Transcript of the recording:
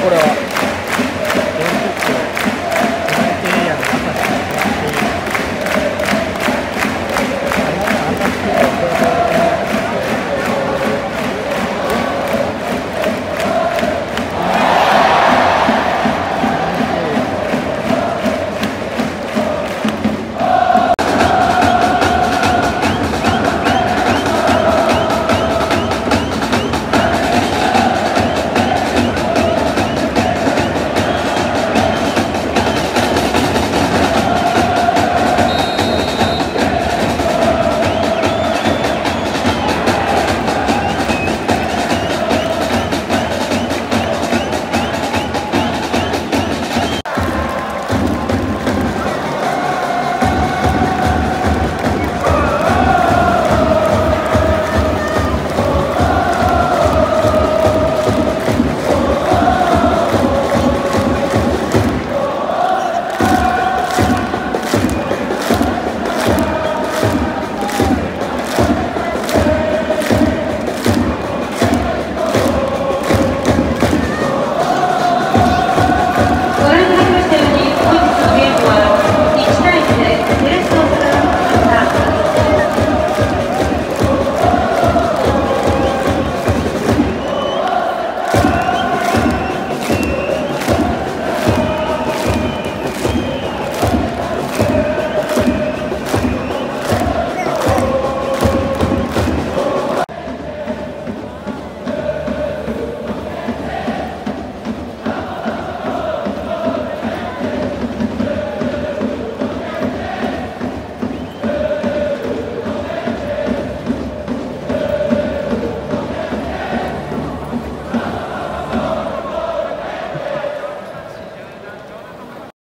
これは。